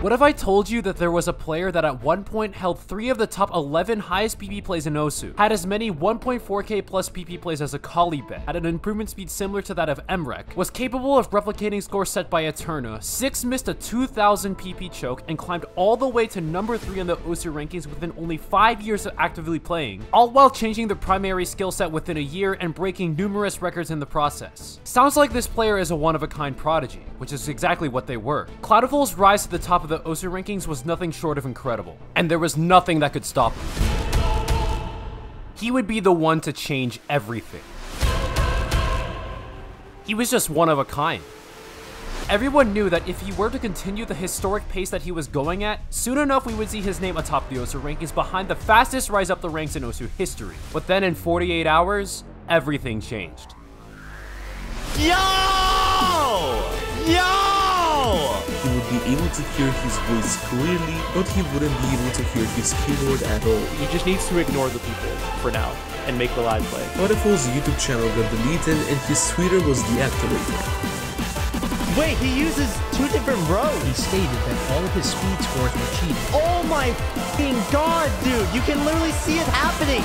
What if I told you that there was a player that at one point held 3 of the top 11 highest PP plays in Osu, had as many 1.4k plus PP plays as a akolibed, had an improvement speed similar to that of mrekk, was capable of replicating scores set by Aetrna, 6 missed a 2000 PP choke, and climbed all the way to number 3 in the Osu rankings within only 5 years of actively playing, all while changing the primary skill set within a year and breaking numerous records in the process. Sounds like this player is a one-of-a-kind prodigy, which is exactly what they were. Cloutiful's rise to the top of the Osu rankings was nothing short of incredible, and there was nothing that could stop him. He would be the one to change everything. He was just one of a kind. Everyone knew that if he were to continue the historic pace that he was going at, soon enough we would see his name atop the Osu rankings behind the fastest rise up the ranks in Osu history. But then in 48 hours, everything changed. Yo! Yo! He would be able to hear his voice clearly, but he wouldn't be able to hear his keyboard at all. He just needs to ignore the people for now and make the live play. Cloutiful's YouTube channel got deleted and his Twitter was deactivated. Wait, he uses two different rows. He stated that all of his speed scores were cheated. Oh my fucking god, dude! You can literally see it happening.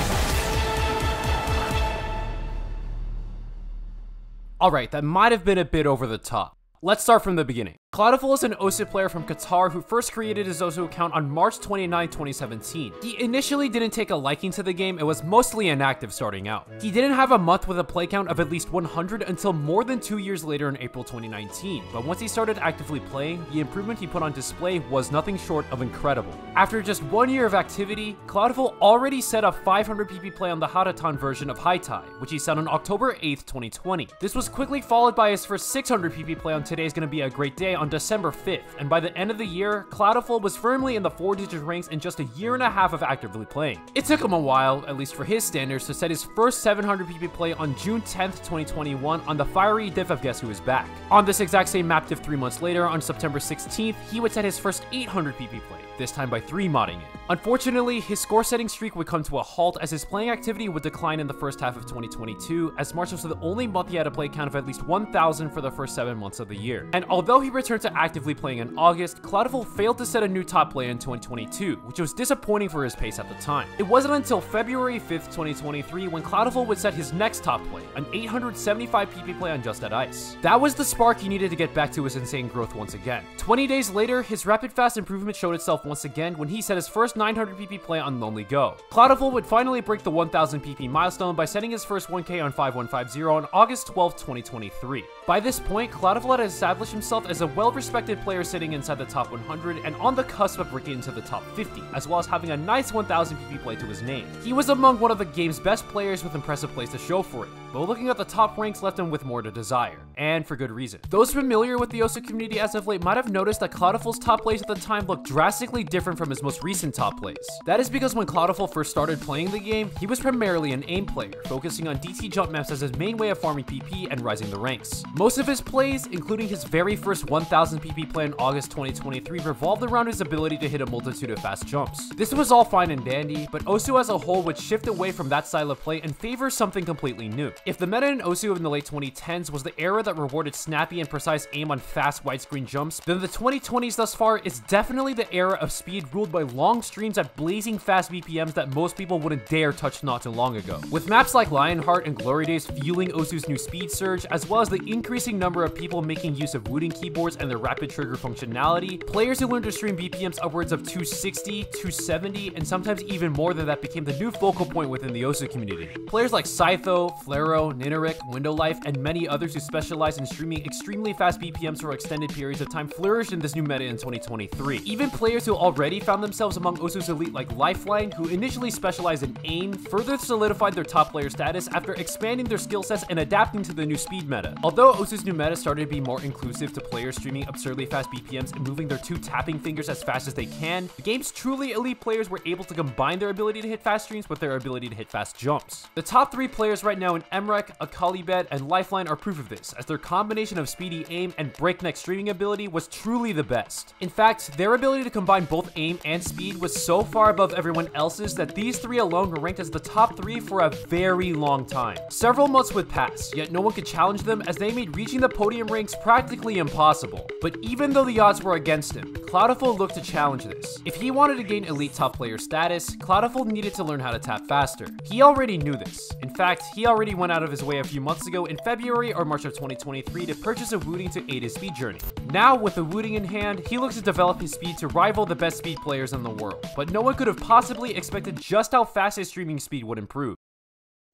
Alright, that might have been a bit over the top. Let's start from the beginning. Cloutiful is an OSU player from Qatar who first created his OSU account on March 29, 2017. He initially didn't take a liking to the game and was mostly inactive starting out. He didn't have a month with a play count of at least 100 until more than two years later in April 2019, but once he started actively playing, the improvement he put on display was nothing short of incredible. After just one year of activity, Cloutiful already set a 500 PP play on the Haratan version of Haitai, which he set on October 8, 2020. This was quickly followed by his first 600 PP play on Today's Gonna Be a Great Day on December 5th, and by the end of the year, Cloutiful was firmly in the 4-digit ranks in just a year and a half of actively playing. It took him a while, at least for his standards, to set his first 700 PP play on June 10th, 2021 on the fiery diff of Guess Who Is Back. On this exact same map diff three months later, on September 16th, he would set his first 800 PP play, this time by 3 modding it. Unfortunately, his score setting streak would come to a halt as his playing activity would decline in the first half of 2022, as March was the only month he had a play count of at least 1,000 for the first 7 months of the year. And although he returned to actively playing in August, Cloutiful failed to set a new top play in 2022, which was disappointing for his pace at the time. It wasn't until February 5th, 2023 when Cloutiful would set his next top play, an 875 PP play on Just Dead Ice. That was the spark he needed to get back to his insane growth once again. 20 days later, his rapid fast improvement showed itself once again when he set his first 900 PP play on Lonely Go. Cloutiful would finally break the 1000 PP milestone by setting his first 1k on 5150 on August 12, 2023. By this point, Cloutiful had established himself as a well-respected player sitting inside the top 100 and on the cusp of breaking into the top 50, as well as having a nice 1000 PP play to his name. He was among one of the game's best players with impressive plays to show for it, but looking at the top ranks left him with more to desire, and for good reason. Those familiar with the Osu community as of late might have noticed that Cloutiful's top plays at the time looked drastically different from his most recent top plays. That is because when Cloutiful first started playing the game, he was primarily an aim player, focusing on DT jump maps as his main way of farming PP and rising the ranks. Most of his plays, including his very first 1000 PP play in August 2023, revolved around his ability to hit a multitude of fast jumps. This was all fine and dandy, but Osu as a whole would shift away from that style of play and favor something completely new. If the meta in Osu in the late 2010s was the era that rewarded snappy and precise aim on fast widescreen jumps, then the 2020s thus far is definitely the era of speed ruled by long streams at blazing fast BPMs that most people wouldn't dare touch not too long ago. With maps like Lionheart and Glory Days fueling Osu's new speed surge, as well as the increasing number of people making use of Wooting keyboards and their rapid trigger functionality, players who learned to stream BPMs upwards of 260, 270, and sometimes even more than that became the new focal point within the Osu community. Players like Scytho, Flaro, Nineric, Window Life, and many others who specialize in streaming extremely fast BPMs for extended periods of time flourished in this new meta in 2023. Even players who already found themselves among Osu's elite like Lifeline, who initially specialized in aim, further solidified their top player status after expanding their skill sets and adapting to the new speed meta. Although Osu's new meta started to be more inclusive to players streaming absurdly fast BPMs and moving their two tapping fingers as fast as they can, the game's truly elite players were able to combine their ability to hit fast streams with their ability to hit fast jumps. The top three players right now in mrekk, akolibed, and Lifeline are proof of this, as their combination of speedy aim and breakneck streaming ability was truly the best. In fact, their ability to combine both aim and speed was so far above everyone else's that these three alone were ranked as the top three for a very long time. Several months would pass, yet no one could challenge them as they made reaching the podium ranks practically impossible. impossible. But even though the odds were against him, Cloutiful looked to challenge this. If he wanted to gain elite top player status, Cloutiful needed to learn how to tap faster. He already knew this. In fact, he already went out of his way a few months ago in February or March of 2023 to purchase a Wooting to aid his speed journey. Now, with the Wooting in hand, he looks to develop his speed to rival the best speed players in the world. But no one could have possibly expected just how fast his streaming speed would improve.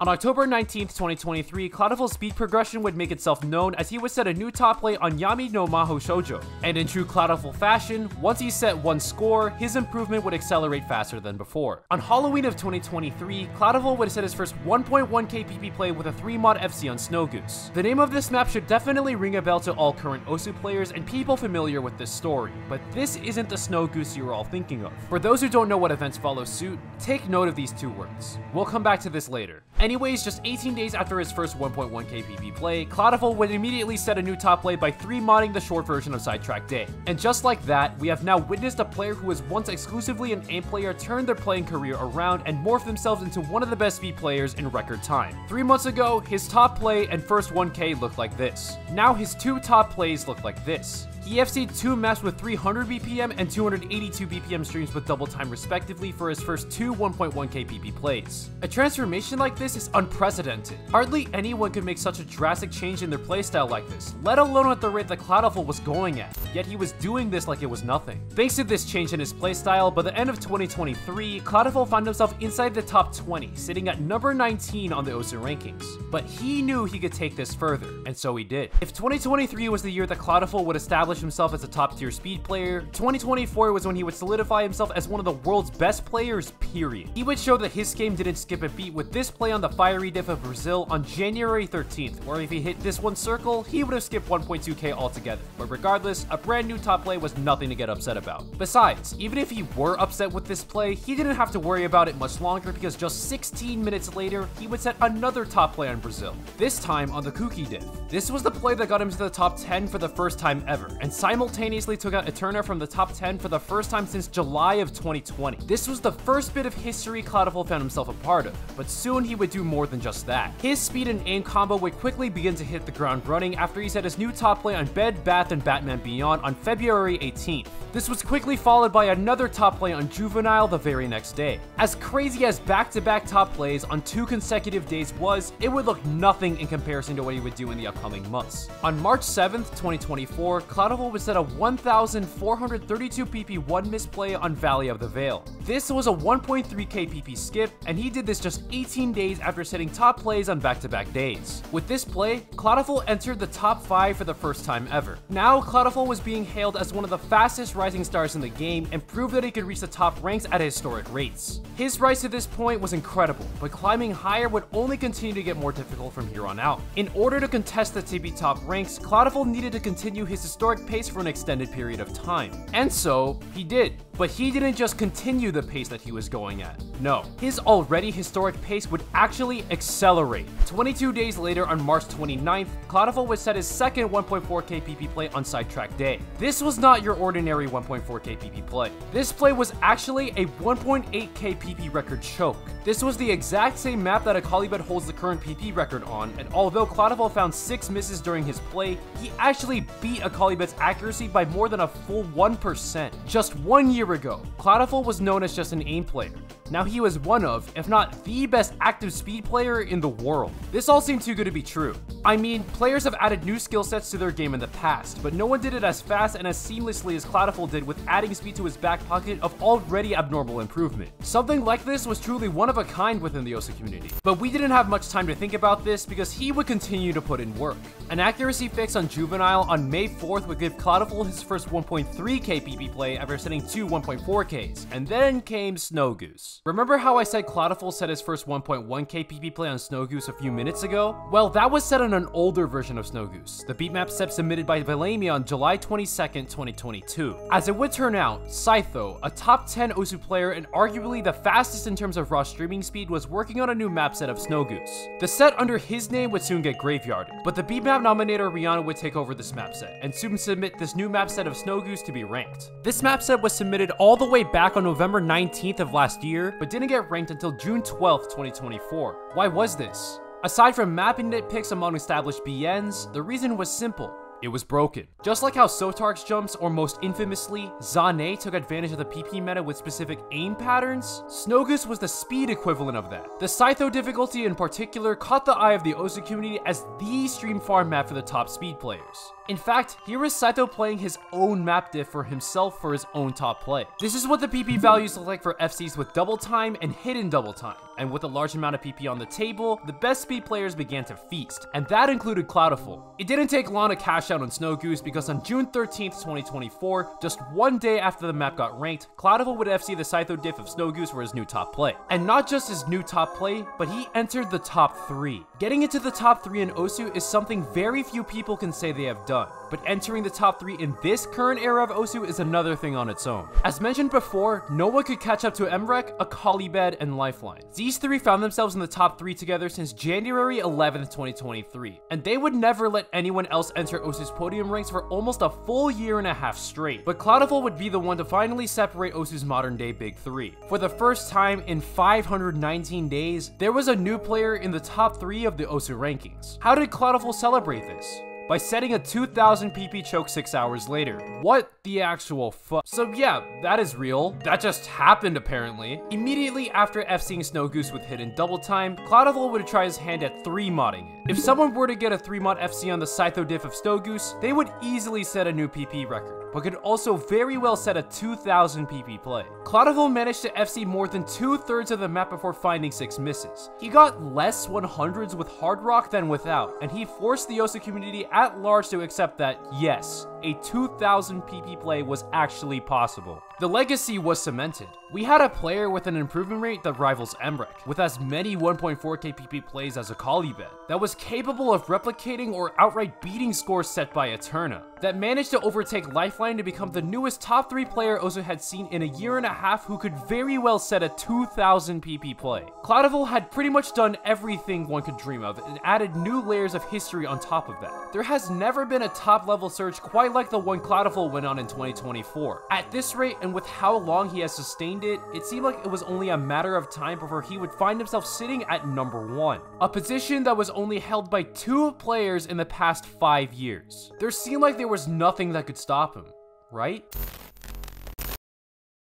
On October 19, 2023, Cloutiful's speed progression would make itself known as he would set a new top play on Yami no Maho Shoujo. And in true Cloutiful fashion, once he set one score, his improvement would accelerate faster than before. On Halloween of 2023, Cloutiful would set his first 1.1k PP play with a 3-mod FC on Snow Goose. The name of this map should definitely ring a bell to all current Osu players and people familiar with this story, but this isn't the Snow Goose you're all thinking of. For those who don't know what events follow suit, take note of these two words. We'll come back to this later. Anyways, just 18 days after his first 1.1k PP play, Cloutiful would immediately set a new top play by 3-modding the short version of Sidetrack Day. And just like that, we have now witnessed a player who was once exclusively an aim player turn their playing career around and morph themselves into one of the best speed players in record time. Three months ago, his top play and first 1k looked like this. Now his two top plays look like this. He FC'd two maps with 300 BPM and 282 BPM streams with double time respectively for his first two 1.1k PP plays. A transformation like this is unprecedented. Hardly anyone could make such a drastic change in their playstyle like this, let alone at the rate that Cloutiful was going at, yet he was doing this like it was nothing. Thanks to this change in his playstyle, by the end of 2023, Cloutiful found himself inside the top 20, sitting at number 19 on the OSU rankings. But he knew he could take this further, and so he did. If 2023 was the year that Cloutiful would establish himself as a top tier speed player, 2024 was when he would solidify himself as one of the world's best players, period. He would show that his game didn't skip a beat with this play on the fiery diff of Brazil on January 13th, where if he hit this one circle, he would have skipped 1.2k altogether. But regardless, a brand new top play was nothing to get upset about. Besides, even if he were upset with this play, he didn't have to worry about it much longer because just 16 minutes later, he would set another top play on Brazil, this time on the Kuki diff. This was the play that got him to the top 10 for the first time ever, and simultaneously took out Aetrna from the top 10 for the first time since July of 2020. This was the first bit of history Cloutiful found himself a part of, but soon he would do more than just that. His speed and aim combo would quickly begin to hit the ground running after he set his new top play on Bed, Bath, and Batman Beyond on February 18th. This was quickly followed by another top play on Juvenile the very next day. As crazy as back-to-back -back top plays on two consecutive days was, it would look nothing in comparison to what he would do in the upcoming months. On March 7th, 2024, Cloutiful would set a 1,432 PP 1 misplay on Valley of the Veil. This was a 1.3k PP skip, and he did this just 18 days after setting top plays on back-to-back -back days. With this play, Cloutiful entered the top 5 for the first time ever. Now, Cloutiful was being hailed as one of the fastest rising stars in the game and proved that he could reach the top ranks at historic rates. His rise to this point was incredible, but climbing higher would only continue to get more difficult from here on out. In order to contest the TB top ranks, Cloutiful needed to continue his historic pace for an extended period of time. And so, he did. But he didn't just continue the pace that he was going at. No, his already historic pace would actually accelerate. 22 days later on March 29th, Cloutiful would set his second 1.4k PP play on Sidetrack Day. This was not your ordinary 1.4k PP play. This play was actually a 1.8k PP record choke. This was the exact same map that akolibed holds the current PP record on, and although Cloutiful found 6 misses during his play, he actually beat akolibed's accuracy by more than a full 1%. Just one year ago, Cloutiful was known as just an aim player. Now he was one of, if not the best active speed player in the world. This all seemed too good to be true. I mean, players have added new skill sets to their game in the past, but no one did it as fast and as seamlessly as Cloutiful did with adding speed to his back pocket of already abnormal improvement. Something like this was truly one of a kind within the Osu community. But we didn't have much time to think about this because he would continue to put in work. An accuracy fix on Juvenile on May 4th would give Cloutiful his first 1.3k PP play after setting two 1.4ks, and then came Snow Goose. Remember how I said Cloutiful set his first 1.1k PP play on Snow Goose a few minutes ago? Well, that was set on an older version of Snow Goose, the beatmap set submitted by Valemi on July 22nd, 2022. As it would turn out, Scytho, a top 10 Osu player and arguably the fastest in terms of raw streaming speed, was working on a new map set of Snow Goose. The set under his name would soon get graveyarded, but the beatmap nominator Rihanna would take over this map set, and soon submit this new map set of Snow Goose to be ranked. This map set was submitted all the way back on November 19th of last year, but didn't get ranked until June 12, 2024. Why was this? Aside from mapping nitpicks among established BNs, the reason was simple. It was broken. Just like how Sotarks' jumps, or most infamously, Zane took advantage of the PP meta with specific aim patterns, Snow Goose was the speed equivalent of that. The Scytho difficulty in particular caught the eye of the Osu community as the stream farm map for the top speed players. In fact, here is Scytho playing his own map diff for himself for his own top play. This is what the PP values look like for FCs with double time and hidden double time. And with a large amount of PP on the table, the best speed players began to feast, and that included Cloutiful. It didn't take long to out on Snowgoose because on June 13th, 2024, just one day after the map got ranked, Cloutiful would FC the Scytho diff of Snow Goose for his new top play. And not just his new top play, but he entered the top 3. Getting into the top 3 in Osu is something very few people can say they have done but entering the top 3 in this current era of Osu is another thing on its own. As mentioned before, no one could catch up to mrekk, akolibed, and Lifeline. These three found themselves in the top 3 together since January 11th, 2023, and they would never let anyone else enter Osu's podium ranks for almost a full year and a half straight, but Cloutiful would be the one to finally separate Osu's modern day big 3. For the first time in 519 days, there was a new player in the top 3 of the Osu rankings. How did Cloutiful celebrate this? by setting a 2000 PP choke 6 hours later. What the actual fuck? So yeah, that is real. That just happened apparently. Immediately after FCing Snow Goose with hidden double time, Cloutiful would try his hand at 3 modding it. If someone were to get a 3 mod FC on the Scytho diff of Snowgoose, they would easily set a new PP record but could also very well set a 2000 PP play. Cloutiful managed to FC more than two-thirds of the map before finding 6 misses. He got less 100s with Hard Rock than without, and he forced the Osu community at large to accept that, yes, a 2000 PP play was actually possible. The legacy was cemented. We had a player with an improvement rate that rivals mrekk, with as many 1.4 KPP plays as a akolibed, that was capable of replicating or outright beating scores set by Aetrna, that managed to overtake Lifeline to become the newest top 3 player Osu had seen in a year and a half who could very well set a 2000 PP play. Cloutiful had pretty much done everything one could dream of and added new layers of history on top of that. There has never been a top level surge quite like the one Cloutiful went on in 2024. At this rate, and with how long he has sustained it, it seemed like it was only a matter of time before he would find himself sitting at number one, a position that was only held by two players in the past five years. There seemed like there was nothing that could stop him, right?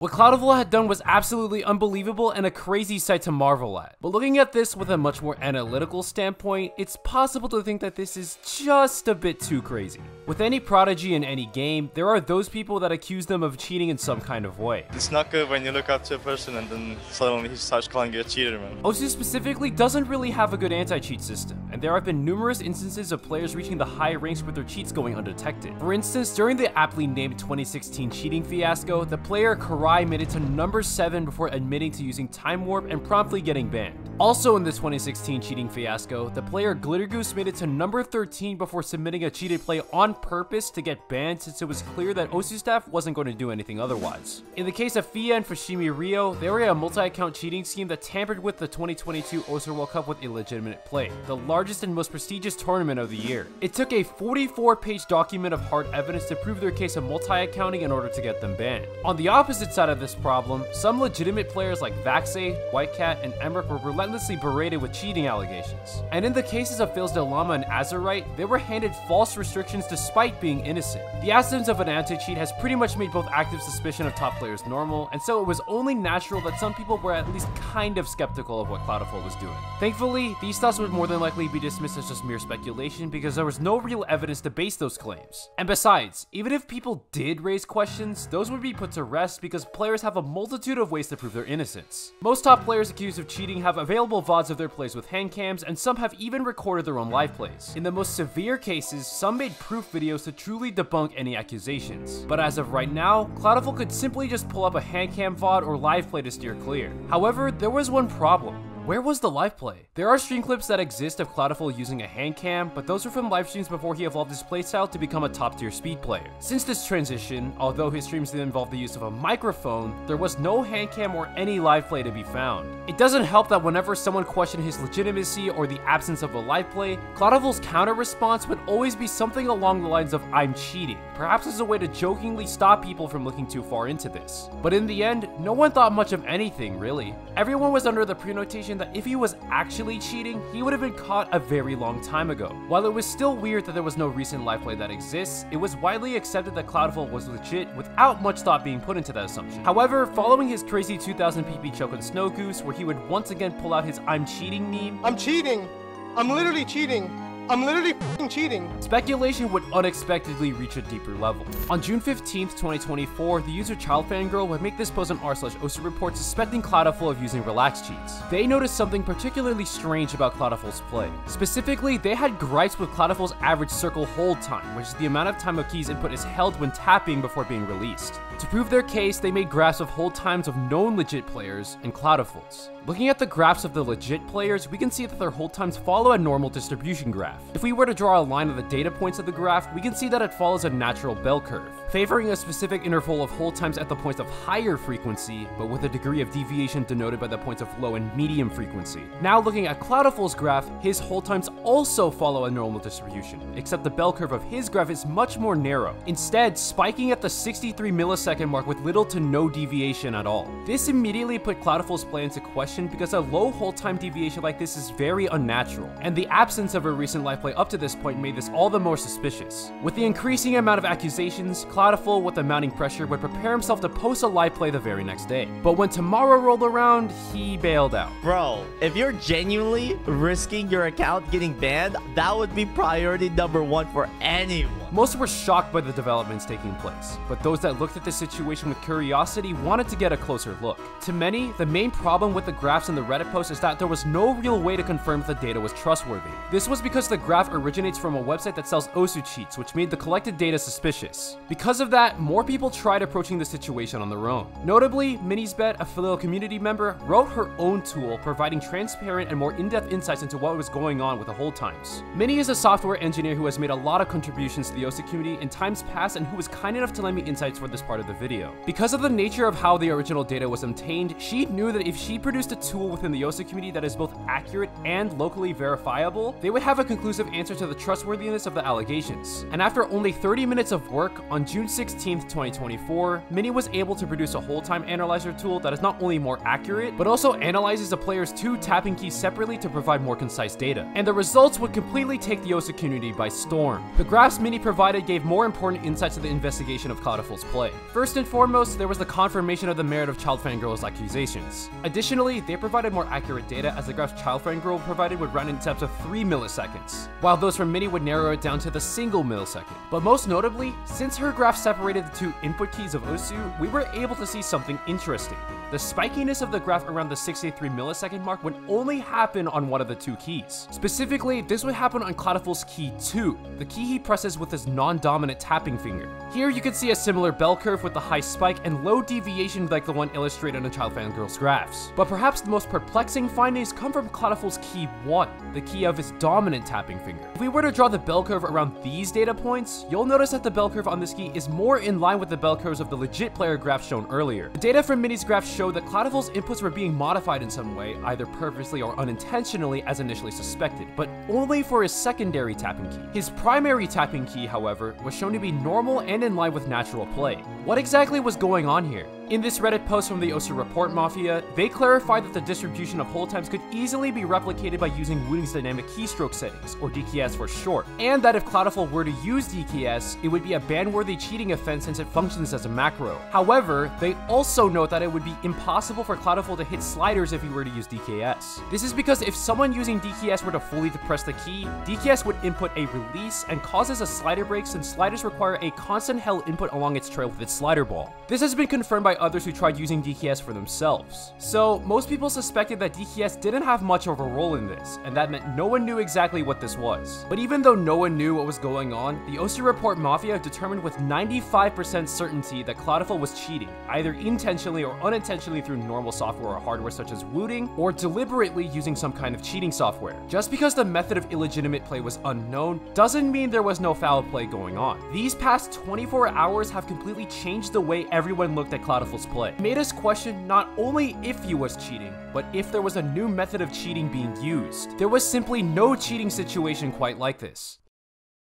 What Cloutiful had done was absolutely unbelievable and a crazy sight to marvel at. But looking at this with a much more analytical standpoint, it's possible to think that this is just a bit too crazy. With any prodigy in any game, there are those people that accuse them of cheating in some kind of way. It's not good when you look up to a person and then suddenly he starts calling you a cheater, man. Osu specifically doesn't really have a good anti-cheat system, and there have been numerous instances of players reaching the high ranks with their cheats going undetected. For instance, during the aptly named 2016 cheating fiasco, the player Karai made it to number 7 before admitting to using Time Warp and promptly getting banned. Also in the 2016 cheating fiasco, the player Glitter Goose made it to number 13 before submitting a cheated play on purpose to get banned since it was clear that Osu staff wasn't going to do anything otherwise. In the case of Fia and Fushimi Rio, they were a multi-account cheating scheme that tampered with the 2022 Osu World Cup with illegitimate play, the largest and most prestigious tournament of the year. It took a 44-page document of hard evidence to prove their case of multi-accounting in order to get them banned. On the opposite of this problem, some legitimate players like Vaxei, Whitecat, and mrekk were relentlessly berated with cheating allegations. And in the cases of Filsdelama and Azurite, they were handed false restrictions despite being innocent. The absence of an anti-cheat has pretty much made both active suspicion of top players normal, and so it was only natural that some people were at least kind of skeptical of what Cloutiful was doing. Thankfully, these thoughts would more than likely be dismissed as just mere speculation because there was no real evidence to base those claims. And besides, even if people did raise questions, those would be put to rest because players have a multitude of ways to prove their innocence. Most top players accused of cheating have available VODs of their plays with hand cams, and some have even recorded their own live plays. In the most severe cases, some made proof videos to truly debunk any accusations. But as of right now, Cloutiful could simply just pull up a hand cam VOD or live play to steer clear. However, there was one problem. Where was the live play? There are stream clips that exist of Cloutiful using a hand cam, but those were from live streams before he evolved his playstyle to become a top tier speed player. Since this transition, although his streams did involve the use of a microphone, there was no hand cam or any live play to be found. It doesn't help that whenever someone questioned his legitimacy or the absence of a live play, Cloutiful's counter response would always be something along the lines of I'm cheating, perhaps as a way to jokingly stop people from looking too far into this. But in the end, no one thought much of anything really. Everyone was under the prenotation that if he was actually cheating, he would have been caught a very long time ago. While it was still weird that there was no recent live play that exists, it was widely accepted that Cloudful was legit without much thought being put into that assumption. However, following his crazy 2000 PP choke on Snow Goose, where he would once again pull out his I'm cheating meme, I'm cheating. I'm literally cheating. I'm literally cheating. Speculation would unexpectedly reach a deeper level. On June 15th, 2024, the user ChildFangirl would make this post on r slash Osu report suspecting Cloudful of using relax cheats. They noticed something particularly strange about Cloudful's play. Specifically, they had gripes with Cloudful's average circle hold time, which is the amount of time a key's input is held when tapping before being released. To prove their case, they made graphs of hold times of known legit players and Cloudfuls. Looking at the graphs of the legit players, we can see that their hold times follow a normal distribution graph. If we were to draw a line of the data points of the graph, we can see that it follows a natural bell curve, favoring a specific interval of hold times at the points of higher frequency, but with a degree of deviation denoted by the points of low and medium frequency. Now looking at Cloudful's graph, his hold times also follow a normal distribution, except the bell curve of his graph is much more narrow, instead spiking at the 63 millisecond mark with little to no deviation at all. This immediately put Cloudful's play into question because a low hold time deviation like this is very unnatural, and the absence of a recent live play up to this point made this all the more suspicious. With the increasing amount of accusations, Cloudful, with the mounting pressure, would prepare himself to post a live play the very next day. But when tomorrow rolled around, he bailed out. Bro, if you're genuinely risking your account getting banned, that would be priority number one for anyone. Most were shocked by the developments taking place, but those that looked at the situation with curiosity wanted to get a closer look. To many, the main problem with the graphs in the Reddit post is that there was no real way to confirm if the data was trustworthy. This was because the graph originates from a website that sells Osu cheats, which made the collected data suspicious. Because of that, more people tried approaching the situation on their own. Notably, Minisbet, a Filial community member, wrote her own tool providing transparent and more in-depth insights into what was going on with the hold times. Minnie is a software engineer who has made a lot of contributions to the Osu community in times past and who was kind enough to lend me insights for this part of the video. Because of the nature of how the original data was obtained, she knew that if she produced a tool within the Osu community that is both accurate and locally verifiable, they would have a conclusive answer to the trustworthiness of the allegations. And after only 30 minutes of work, on June 16th, 2024, Minnie was able to produce a hold time analyzer tool that is not only more accurate, but also analyzes a player's two tapping keys separately to provide more concise data. And the results would completely take the Osu community by storm. The graphs Minnie provided gave more important insights to the investigation of Cloudful's play. First and foremost, there was the confirmation of the merit of Child Fangirl's accusations. Additionally, they provided more accurate data as the graphs Child Fangirl provided would run in steps of 3 milliseconds, while those from Minnie would narrow it down to the single millisecond. But most notably, since her graph separated the two input keys of Osu, we were able to see something interesting. The spikiness of the graph around the 63 millisecond mark would only happen on one of the two keys. Specifically, this would happen on Cloudful's key 2, the key he presses with his non-dominant tapping finger. Here you can see a similar bell curve with the high spike and low deviation like the one illustrated on Child Fangirl's graphs. But perhaps the most perplexing findings come from Cloudful's key 1, the key of his dominant tapping finger. If we were to draw the bell curve around these data points, you'll notice that the bell curve on this key is more in line with the bell curves of the legit player graph shown earlier. The data from Minnie's graph showed that Cloudful's inputs were being modified in some way, either purposely or unintentionally as initially suspected, but only for his secondary tapping key. His primary tapping key, however, was shown to be normal and in line with natural play. What exactly was going on here? In this Reddit post from the Osu Report Mafia, they clarified that the distribution of hold times could easily be replicated by using Wooting's dynamic keystroke settings, or DKS for short, and that if Cloudful were to use DKS, it would be a ban-worthy cheating offense since it functions as a macro. However, they also note that it would be impossible for Cloudful to hit sliders if he were to use DKS. This is because if someone using DKS were to fully depress the key, DKS would input a release and causes a slider break since sliders require a constant held input along its trail with its slider ball. This has been confirmed by others who tried using DKS for themselves. So, most people suspected that DKS didn't have much of a role in this, and that meant no one knew exactly what this was. But even though no one knew what was going on, the Osu Report Mafia determined with 95% certainty that Cloudful was cheating, either intentionally or unintentionally through normal software or hardware such as Wooting, or deliberately using some kind of cheating software. Just because the method of illegitimate play was unknown, doesn't mean there was no foul play going on. These past 24 hours have completely changed the way everyone looked at Play. It made us question not only if he was cheating, but if there was a new method of cheating being used. There was simply no cheating situation quite like this.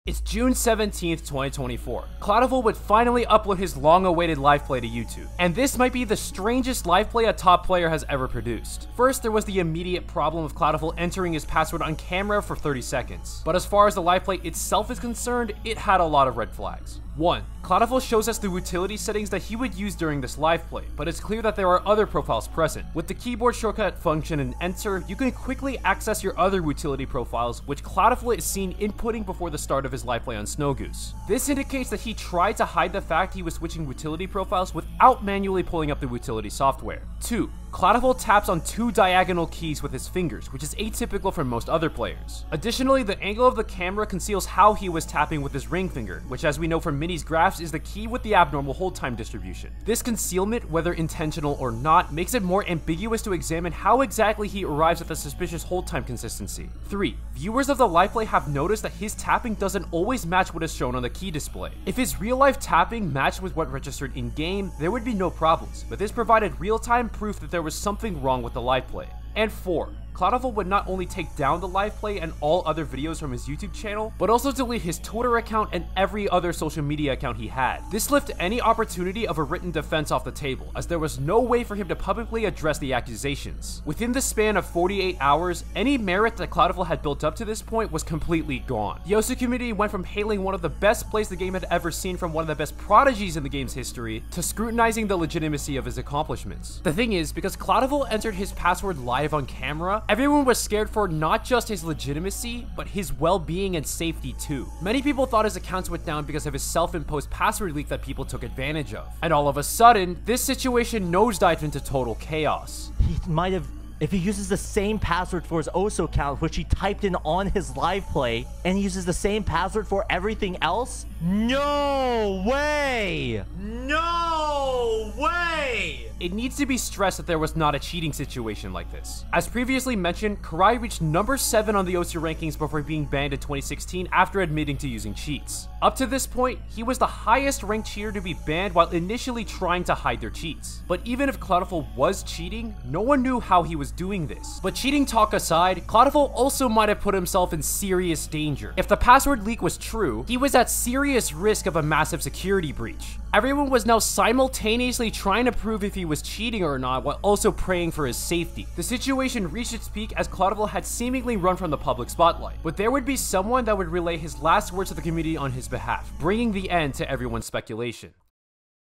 It's June 17th, 2024. Cloutiful would finally upload his long-awaited live play to YouTube. And this might be the strangest live play a top player has ever produced. First, there was the immediate problem of Cloutiful entering his password on camera for 30 seconds. But as far as the live play itself is concerned, it had a lot of red flags. 1. Cloutiful shows us the utility settings that he would use during this live play, but it's clear that there are other profiles present. With the keyboard shortcut function and enter, you can quickly access your other utility profiles, which Cloutiful is seen inputting before the start of his live play on Snowgoose. This indicates that he tried to hide the fact he was switching utility profiles without manually pulling up the utility software. 2. Cloutiful taps on two diagonal keys with his fingers, which is atypical for most other players. Additionally, the angle of the camera conceals how he was tapping with his ring finger, which as we know from Minnie's graphs is the key with the abnormal hold time distribution. This concealment, whether intentional or not, makes it more ambiguous to examine how exactly he arrives at the suspicious hold time consistency. 3. Viewers of the live play have noticed that his tapping doesn't always match what is shown on the key display. If his real life tapping matched with what registered in-game, there would be no problems, but this provided real-time proof that there was something wrong with the live play. And 4. Cloutiful would not only take down the live play and all other videos from his YouTube channel, but also delete his Twitter account and every other social media account he had. This left any opportunity of a written defense off the table, as there was no way for him to publicly address the accusations. Within the span of 48 hours, any merit that Cloutiful had built up to this point was completely gone. The Osu community went from hailing one of the best plays the game had ever seen from one of the best prodigies in the game's history, to scrutinizing the legitimacy of his accomplishments. The thing is, because Cloutiful entered his password live on camera, Everyone was scared for not just his legitimacy, but his well-being and safety too. Many people thought his accounts went down because of his self-imposed password leak that people took advantage of. And all of a sudden, this situation nosedived into total chaos. He might have if he uses the same password for his Osu account, which he typed in on his live play, and he uses the same password for everything else? No way! No way! It needs to be stressed that there was not a cheating situation like this. As previously mentioned, Karai reached number 7 on the Osu rankings before being banned in 2016 after admitting to using cheats. Up to this point, he was the highest ranked cheater to be banned while initially trying to hide their cheats. But even if Cloutiful was cheating, no one knew how he was doing this. But cheating talk aside, Cloutiful also might have put himself in serious danger. If the password leak was true, he was at serious risk of a massive security breach. Everyone was now simultaneously trying to prove if he was cheating or not while also praying for his safety. The situation reached its peak as Cloutiful had seemingly run from the public spotlight, but there would be someone that would relay his last words to the community on his behalf, bringing the end to everyone's speculation.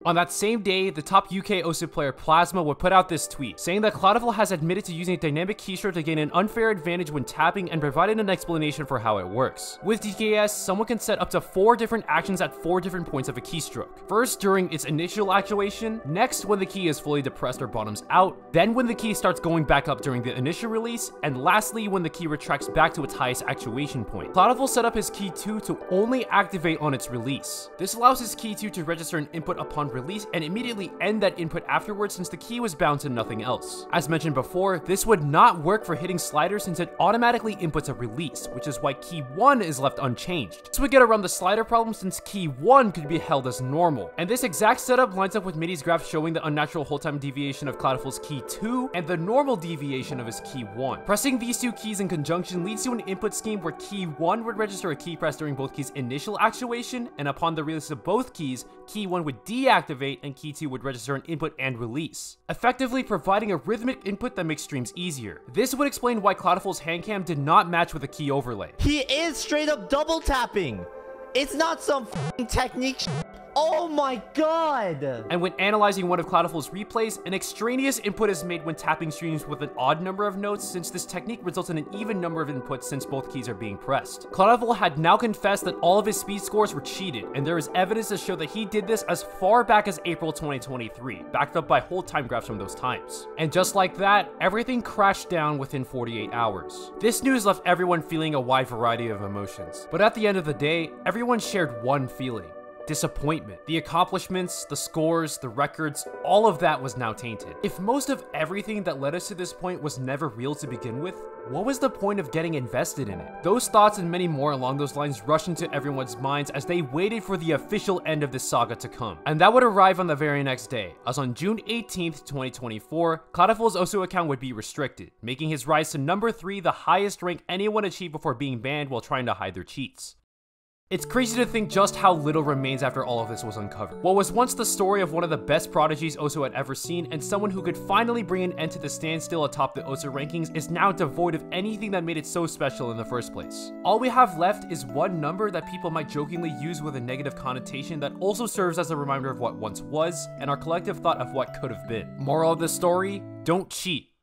On that same day, the top UK OSU player Plasma would put out this tweet, saying that Cloutiful has admitted to using a dynamic keystroke to gain an unfair advantage when tapping and provided an explanation for how it works. With DKS, someone can set up to four different actions at four different points of a keystroke. First, during its initial actuation, next when the key is fully depressed or bottoms out, then when the key starts going back up during the initial release, and lastly when the key retracts back to its highest actuation point. Cloutiful set up his key 2 to only activate on its release. This allows his key 2 to register an input upon release and immediately end that input afterwards since the key was bound to nothing else. As mentioned before, this would not work for hitting slider since it automatically inputs a release, which is why key 1 is left unchanged. So we get around the slider problem since key 1 could be held as normal. And this exact setup lines up with Minnie's graph showing the unnatural hold time deviation of Cloutiful's key 2 and the normal deviation of his key 1. Pressing these two keys in conjunction leads to an input scheme where key 1 would register a key press during both keys' initial actuation, and upon the release of both keys, key 1 would deactivate and key 2 would register an input and release, effectively providing a rhythmic input that makes streams easier. This would explain why Cloutiful's handcam did not match with a key overlay. He is straight up double tapping. It's not some technique my god! And when analyzing one of Cloutiful's replays, an extraneous input is made when tapping strings with an odd number of notes since this technique results in an even number of inputs since both keys are being pressed. Cloutiful had now confessed that all of his speed scores were cheated, and there is evidence to show that he did this as far back as April 2023, backed up by hold time graphs from those times. And just like that, everything crashed down within 48 hours. This news left everyone feeling a wide variety of emotions, but at the end of the day, everyone shared one feeling disappointment. The accomplishments, the scores, the records, all of that was now tainted. If most of everything that led us to this point was never real to begin with, what was the point of getting invested in it? Those thoughts and many more along those lines rushed into everyone's minds as they waited for the official end of this saga to come. And that would arrive on the very next day, as on June 18th, 2024, Cloutiful's Osu account would be restricted, making his rise to number 3 the highest rank anyone achieved before being banned while trying to hide their cheats. It's crazy to think just how little remains after all of this was uncovered. What was once the story of one of the best prodigies Osu had ever seen and someone who could finally bring an end to the standstill atop the Osu rankings is now devoid of anything that made it so special in the first place. All we have left is one number that people might jokingly use with a negative connotation that also serves as a reminder of what once was and our collective thought of what could have been. Moral of the story, don't cheat.